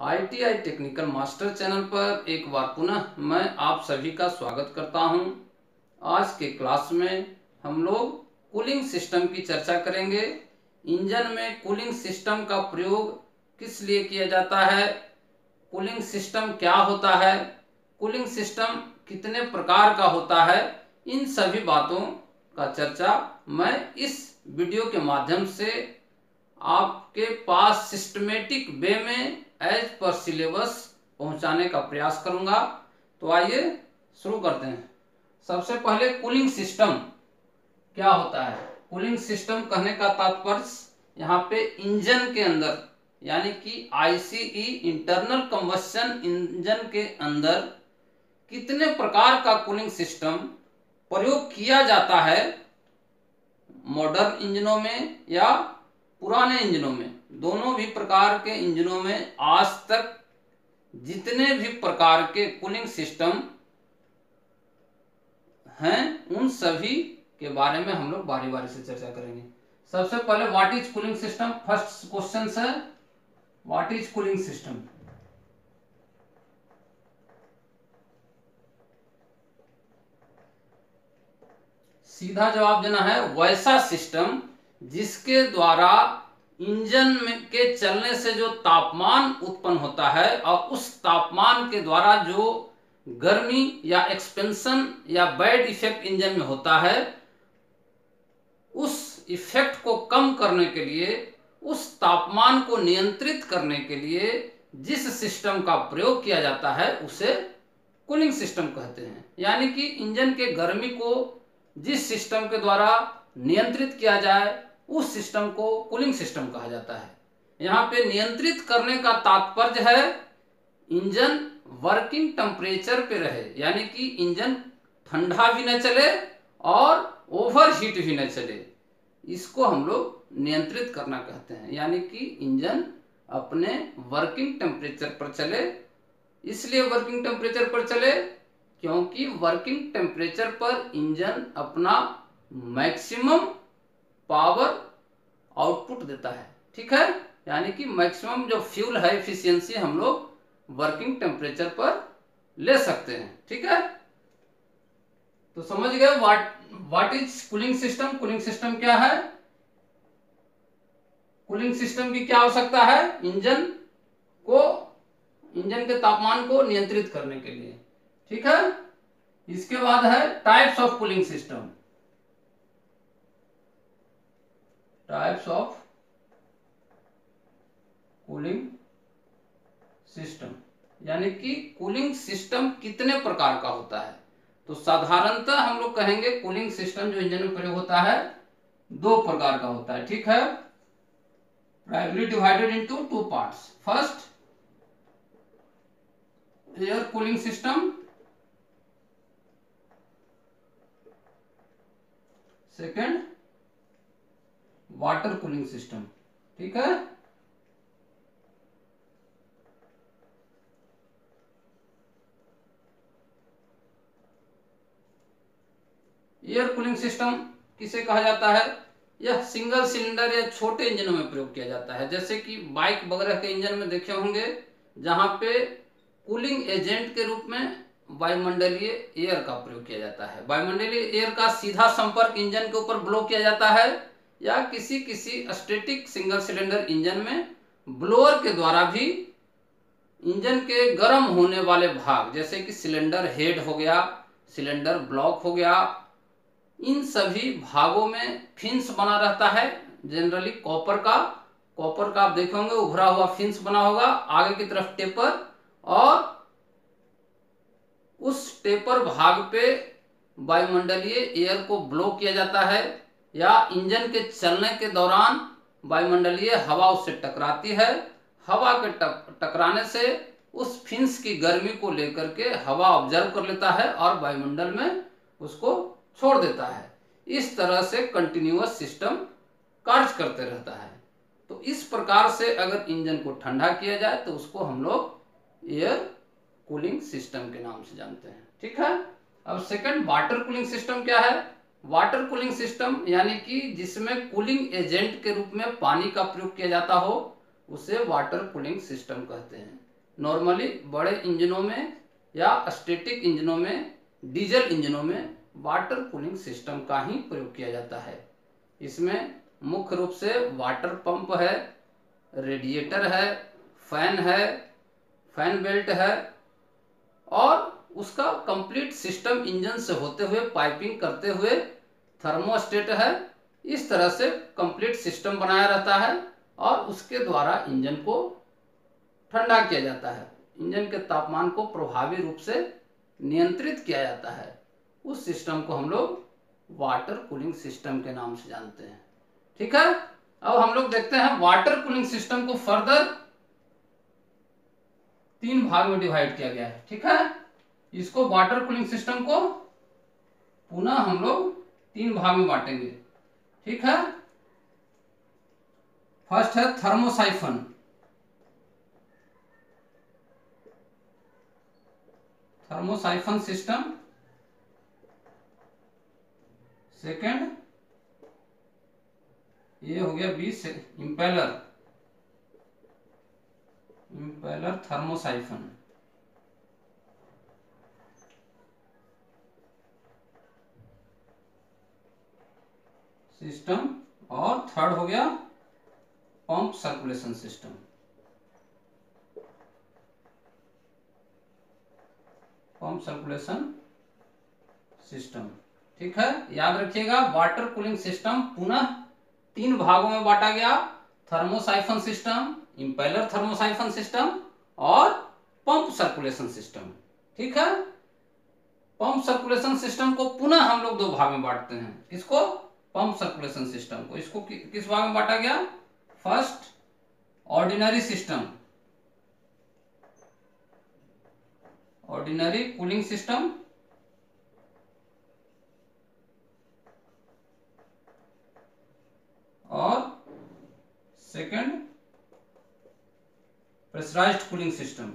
ITI technical master channel पर एक बार पुनः मैं आप सभी का स्वागत करता हूँ। आज के क्लास में हम लोग कूलिंग सिस्टम की चर्चा करेंगे। इंजन में कूलिंग सिस्टम का प्रयोग किस लिए किया जाता है? कूलिंग सिस्टम क्या होता है? कूलिंग सिस्टम कितने प्रकार का होता है? इन सभी बातों का चर्चा मैं इस वीडियो के माध्यम से आपके पास सिस्टमेटिक वे में एज पर सिलेबस पहुँचाने का प्रयास करूँगा। तो आइए शुरू करते हैं। सबसे पहले कूलिंग सिस्टम क्या होता है? कूलिंग सिस्टम कहने का तात्पर्य यहाँ पे इंजन के अंदर, यानी कि आईसीई इंटरनल कंबशन इंजन के अंदर कितने प्रकार का कूलिंग सिस्टम प्रयोग किया जाता है? मॉडर्न इंजनों में या पुराने इंजनों में? दोनों भी प्रकार के इंजनों में आज तक जितने भी प्रकार के कूलिंग सिस्टम हैं, उन सभी के बारे में हम लोग बारी बारी से चर्चा करेंगे। सबसे पहले what is cooling system first question है व्हाट इज़ कूलिंग सिस्टम सीधा जवाब देना है, वैसा सिस्टम जिसके द्वारा इंजन में के चलने से जो तापमान उत्पन्न होता है और उस तापमान के द्वारा जो गर्मी या एक्सपेंशन या बैड इफ़ेक्ट इंजन में होता है, उस इफ़ेक्ट को कम करने के लिए, उस तापमान को नियंत्रित करने के लिए जिस सिस्टम का प्रयोग किया जाता है, उसे कूलिंग सिस्टम कहते हैं। यानी कि इंजन के गर्मी को जिस सिस्टम के द्वारा नियंत्रित किया जाए उस सिस्टम को कूलिंग सिस्टम कहा जाता है। यहाँ पे नियंत्रित करने का तात्पर्य है, इंजन वर्किंग टेम्परेचर पे रहे, यानी कि इंजन ठंडा भी न चले और ओवर हीट भी न चले। इसको हम लोग नियंत्रित करना कहते हैं, यानी कि इंजन अपने वर्किंग टेम्परेचर पर चले। इसलिए वर्किंग टेम्परेचर पर चले, क्योंकि वर्किंग टेम्परेचर पर इंजन अपना मैक्सिमम पावर आउटपुट देता है। ठीक है? यानी कि मैक्सिमम जो फ्यूल है एफिशिएंसी हम लोग वर्किंग टेम्परेचर पर ले सकते हैं। ठीक है? तो समझ गए what what is cooling system cooling system क्या है? कूलिंग सिस्टम की क्या आवश्यकता है? इंजन को, इंजन के तापमान को नियंत्रित करने के लिए। ठीक है? इसके बाद है types of cooling system types of cooling system यानी कि कूलिंग सिस्टम कितने प्रकार का होता है? तो साधारणतः हम लोग कहेंगे कूलिंग सिस्टम जो इंजन में प्रयोग होता है, दो प्रकार का होता है, ठीक है? Primary divided into two parts first air cooling system second water cooling system, ठीक है? एयर कूलिंग सिस्टम किसे कहा जाता है? यह सिंगल सिलेंडर या छोटे इंजनों में प्रयोग किया जाता है। जैसे कि बाइक वगैरह के इंजन में देखे होंगे, जहाँ पे कूलिंग एजेंट के रूप में वायुमंडलीय एयर का प्रयोग किया जाता है। वायुमंडलीय एयर का सीधा संपर्क इंजन के ऊपर ब्लो किया जाता है। या किसी किसी स्टेटिक सिंगल सिलेंडर इंजन में ब्लोअर के द्वारा भी इंजन के गर्म होने वाले भाग, जैसे कि सिलेंडर हेड हो गया सिलेंडर ब्लॉक हो गया, इन सभी भागों में फिंस बना रहता है। जनरली कॉपर का कॉपर का आप देखेंगे उभरा हुआ फिंस बना होगा, आगे की तरफ़ टेपर और उस टेपर भाग पे वायुमंडलीय एयर को ब्लो किया जाता है। या इंजन के चलने के दौरान वायुमंडलीय हवा उससे टकराती है। हवा के टकराने से उस फिंस की गर्मी को लेकर के हवा ऑब्ज़र्व कर लेता है और वायुमंडल में उसको छोड़ देता है। इस तरह से कंटिन्यूस सिस्टम कार्य करते रहता है। तो इस प्रकार से अगर इंजन को ठंडा किया जाए तो उसको हम लोग एयर कूलिंग सिस्टम के नाम से जानते हैं। ठीक है? अब सेकंड, वाटर कूलिंग सिस्टम क्या है? वाटर कूलिंग सिस्टम, यानी कि जिसमें कूलिंग एजेंट के रूप में पानी का प्रयोग किया जाता हो, उसे वाटर कूलिंग सिस्टम कहते हैं। नॉर्मली बड़े इंजनों में या स्टेटिक इंजनों में, डीजल इंजनों में वाटर कूलिंग सिस्टम का ही प्रयोग किया जाता है। इसमें मुख्य रूप से वाटर पंप है, रेडिएटर है, फ़ैन है, फ़ैन बेल्ट है और उसका कंप्लीट सिस्टम इंजन से होते हुए पाइपिंग करते हुए थर्मोस्टेट है, इस तरह से कंप्लीट सिस्टम बनाया रहता है और उसके द्वारा इंजन को ठंडा किया जाता है। इंजन के तापमान को प्रभावी रूप से नियंत्रित किया जाता है। उस सिस्टम को हम लोग वाटर कूलिंग सिस्टम के नाम से जानते हैं। ठीक है? अब हम लोग देखते हैं वाटर कूलिंग सिस्टम को फर्दर तीन भाग में डिवाइड किया गया है। ठीक है? इसको वाटर कूलिंग सिस्टम को पुनः हम लोग तीन भाग में बांटेंगे। ठीक है? फ़र्स्ट है थर्मोसाइफन थर्मोसाइफन सिस्टम सेकंड ये हो गया बी से इंपेलर इम्पेलर थर्मोसाइफन सिस्टम और थर्ड हो गया pump circulation system. Pump circulation system, ठीक है? याद रखिएगा, वाटर कूलिंग सिस्टम पुनः तीन भागों में बांटा गया। Thermosiphon system impeller thermosiphon system और पंप सर्कुलेशन सिस्टम, ठीक है? पंप सर्कुलेशन सिस्टम को पुनः हम लोग दो भाग में बांटते हैं। किसको? पंप सर्कुलेशन सिस्टम को। इसको कि, किस भाग में बांटा गया? First ordinary system ordinary cooling system और second pressurised cooling system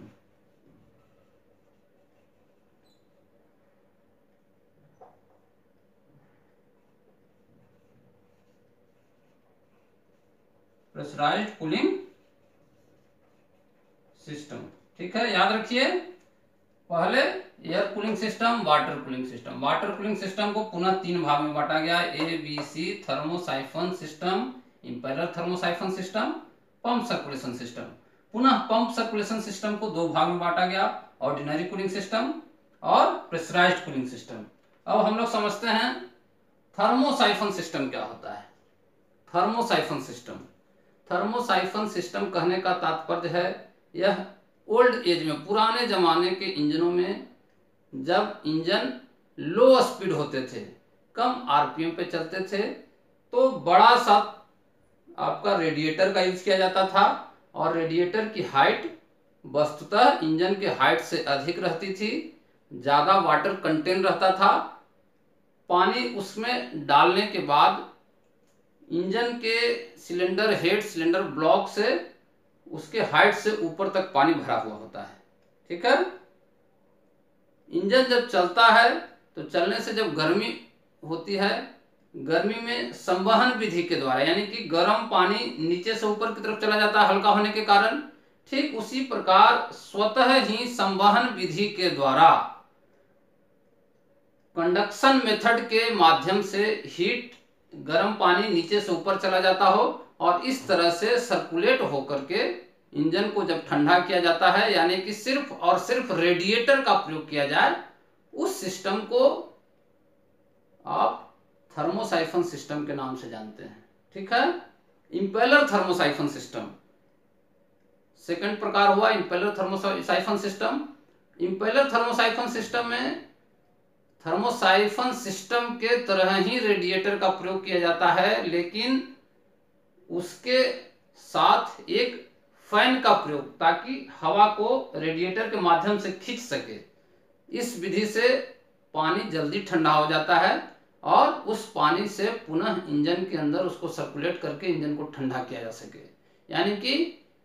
pressurised cooling system ठीक है? याद रखिए, पहले air cooling system water cooling system water cooling system को पुनः तीन भाग में बांटा गया। A B C thermosiphon system impeller thermosiphon system pump circulation system पुनः पंप सर्कुलेशन सिस्टम को दो भाग में बांटा गया। ऑर्डिनरी कूलिंग सिस्टम और प्रेशराइज्ड कूलिंग सिस्टम अब हम लोग समझते हैं थर्मोसाइफन सिस्टम क्या होता है? थर्मोसाइफन सिस्टम थर्मोसाइफन सिस्टम कहने का तात्पर्य है, यह ओल्ड एज में, पुराने जमाने के इंजनों में जब इंजन लो स्पीड होते थे, कम आरपीएम पे चलते थे तो बड़ा सा आपका रेडिएटर का यूज़ किया जाता था और रेडिएटर की हाइट वस्तुतः इंजन के हाइट से अधिक रहती थी, ज़्यादा वाटर कंटेन रहता था, पानी उसमें डालने के बाद इंजन के सिलेंडर हेड सिलेंडर ब्लॉक से उसके हाइट से ऊपर तक पानी भरा हुआ होता है। ठीक है? इंजन जब चलता है तो चलने से जब गर्मी होती है, गर्मी में संवहन विधि के द्वारा, यानी कि गर्म पानी नीचे से ऊपर की तरफ़ चला जाता है हल्का होने के कारण, ठीक उसी प्रकार स्वतः ही संवहन विधि के द्वारा कंडक्शन मेथड के माध्यम से हीट गर्म पानी नीचे से ऊपर चला जाता हो और इस तरह से सर्कुलेट होकर के इंजन को जब ठंडा किया जाता है, यानी कि सिर्फ़ और सिर्फ़ रेडिएटर का प्रयोग किया जाए, उस सिस्टम को आप थर्मोसाइफन सिस्टम के नाम से जानते हैं। ठीक है? इंपेलर थर्मोसाइफन सिस्टम सेकंड प्रकार हुआ impeller thermosiphon system impeller thermosiphon system में थर्मोसाइफन सिस्टम के तरह ही रेडिएटर का प्रयोग किया जाता है, लेकिन उसके साथ एक फ़ैन का प्रयोग, ताकि हवा को रेडिएटर के माध्यम से खींच सके। इस विधि से पानी जल्दी ठंडा हो जाता है और उस पानी से पुनः इंजन के अंदर उसको सर्कुलेट करके इंजन को ठंडा किया जा सके। यानी कि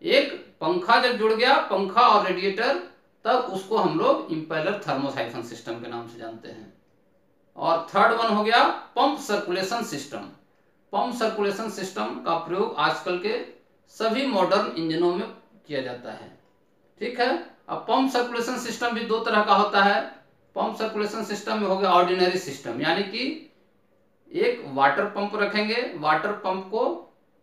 एक पंखा जब जुड़ गया, पंखा और रेडिएटर तब उसको हम लोग इंपेलर थर्मोसाइफन सिस्टम के नाम से जानते हैं। और थर्ड वन हो गया pump circulation system pump circulation system का प्रयोग आजकल के सभी मॉडर्न इंजनों में किया जाता है। ठीक है? अब पंप सर्कुलेशन सिस्टम भी दो तरह का होता है। पंप सर्कुलेशन सिस्टम में हो गया ऑर्डिनरी सिस्टम यानी कि एक वाटर पंप रखेंगे। वाटर पंप को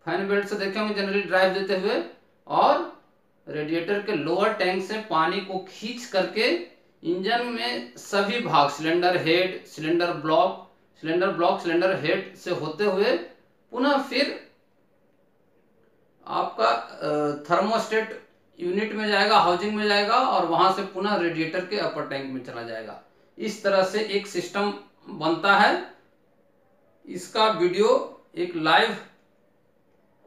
फ़ैन बेल्ट से देखेंगे जनरली ड्राइव देते हुए, और रेडिएटर के लोअर टैंक से पानी को खींच करके इंजन में सभी भाग, cylinder head, cylinder block cylinder block, cylinder head से होते हुए पुनः फिर आपका थर्मोस्टेट यूनिट में जाएगा, हाउसिंग में जाएगा और वहाँ से पुनः रेडिएटर के अपर टैंक में चला जाएगा। इस तरह से एक सिस्टम बनता है। इसका वीडियो एक लाइव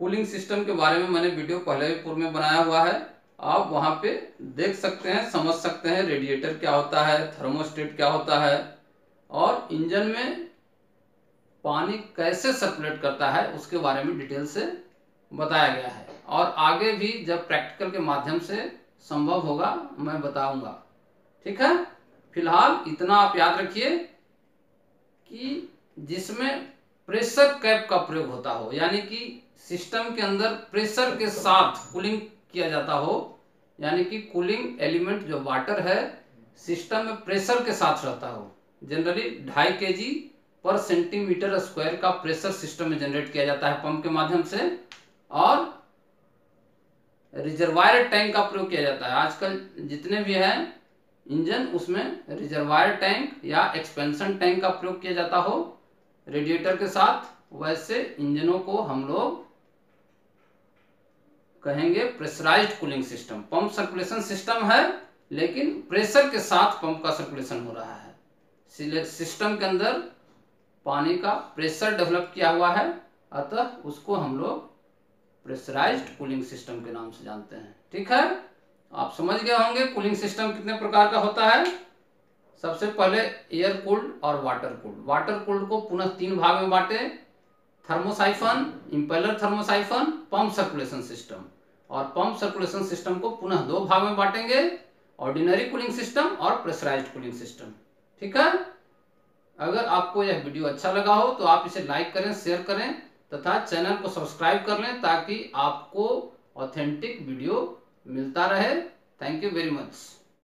कूलिंग सिस्टम के बारे में मैंने वीडियो पहले भी पूर्व में बनाया हुआ है। आप वहाँ पे देख सकते हैं, समझ सकते हैं रेडिएटर क्या होता है थर्मोस्टेट क्या होता है, और इंजन में पानी कैसे सर्कुलेट करता है, उसके बारे में डिटेल से बताया गया है। और आगे भी जब प्रैक्टिकल के माध्यम से संभव होगा, मैं बताऊँगा। ठीक है? फ़िलहाल इतना आप याद रखिए कि जिसमें प्रेशर कैप का प्रयोग होता हो, यानी कि सिस्टम के अंदर प्रेशर के साथ कूलिंग किया जाता हो, यानी कि कूलिंग एलिमेंट जो वाटर है, सिस्टम में प्रेशर के साथ रहता हो। जनरली ढाई के जी पर सेंटीमीटर स्क्वायर का प्रेशर सिस्टम में जनरेट किया जाता है पंप के माध्यम से, और रिजर्वायर टैंक का प्रयोग किया जाता है। आजकल जितने भी हैं, इंजन, उसमें रिजर्वायर टैंक या एक्सपेंशन टैंक का प्रयोग किया जाता हो, रेडिएटर के साथ। वैसे इंजनों को हम लोग कहेंगे pressurised cooling system. Pump circulation system है, लेकिन प्रेशर के साथ पंप का सर्कुलेशन हो रहा है। सिस्टम के अंदर पानी का प्रेशर डेवलप किया हुआ है, अतः उसको हम लोग प्रेशराइज्ड कूलिंग सिस्टम के नाम से जानते हैं। ठीक है? आप समझ गए होंगे कूलिंग सिस्टम कितने प्रकार का होता है। सबसे पहले एयर कूल्ड और वाटर कूल्ड। वाटर कूल्ड को पुनः तीन भाग में बांटे। Thermosiphon impeller thermosiphon pump circulation system और पंप सर्कुलेशन सिस्टम को पुनः दो भाग में बांटेंगे ऑर्डिनरी कूलिंग सिस्टम और प्रेशराइज्ड कूलिंग सिस्टम ठीक है? अगर आपको यह वीडियो अच्छा लगा हो तो आप इसे लाइक करें शेयर करें, तथा चैनल को सब्सक्राइब कर लें, ताकि आपको ऑथेंटिक वीडियो मिलता रहे. Thank you very much